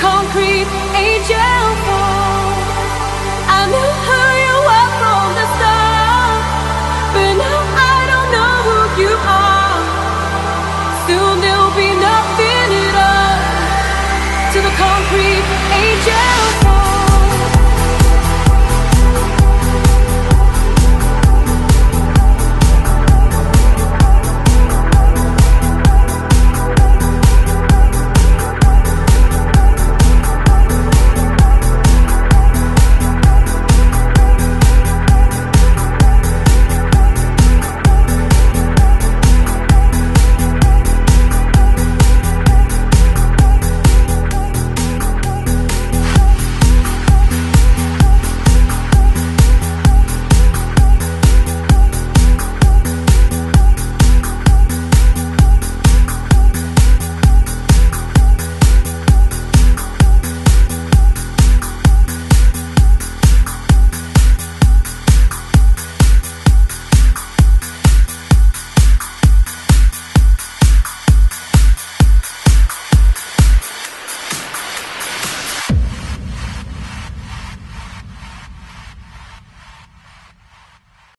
concrete angel